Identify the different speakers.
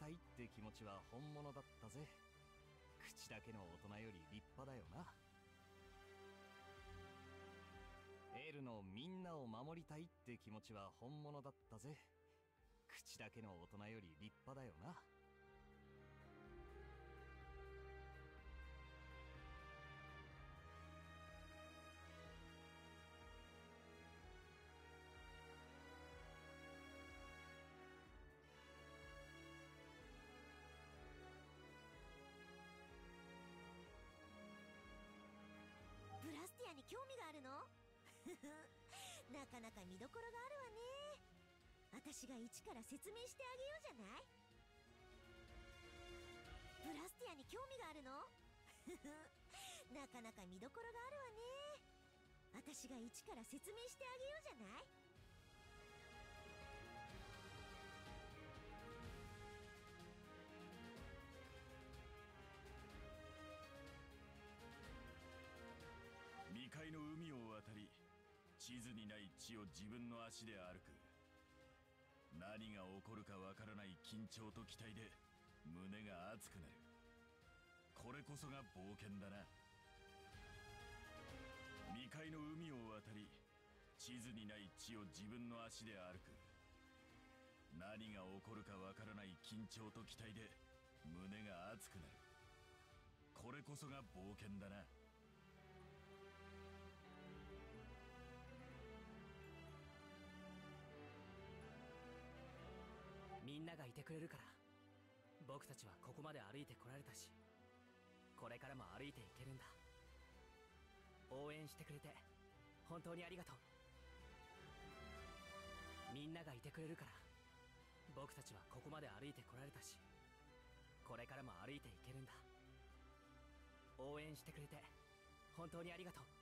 Speaker 1: たいって気持ちは本物だったぜ。口だけの大人より立派だよな。エルのみんなを守りたいって気持ちは本物だったぜ。口だけの大人より立派だよな。
Speaker 2: アに興味があるの？なかなか見どころがあるわね。私が一から説明してあげようじゃない？ブラスティアに興味があるの？なかなか見どころがあるわね。私が一から説明してあげよう
Speaker 3: 地図にない地を自分の足で歩く。何が起こるかわからない緊張と期待で胸が熱くなる。これこそが冒険だな。未開の海を渡り地図にない地を自分の足で歩く。何が起こるかわからない緊張と期待で胸が熱くなる。これこそが冒険だな。
Speaker 4: みんながいてくれるから。僕たちはここまで歩いてこられたしこれからも歩いていけるんだ。応援してくれて本当にありがとう。みんながいてくれるから僕たちはここまで歩いてこられたしこれからも歩いていけるんだ。応援してくれて本当にありがとう。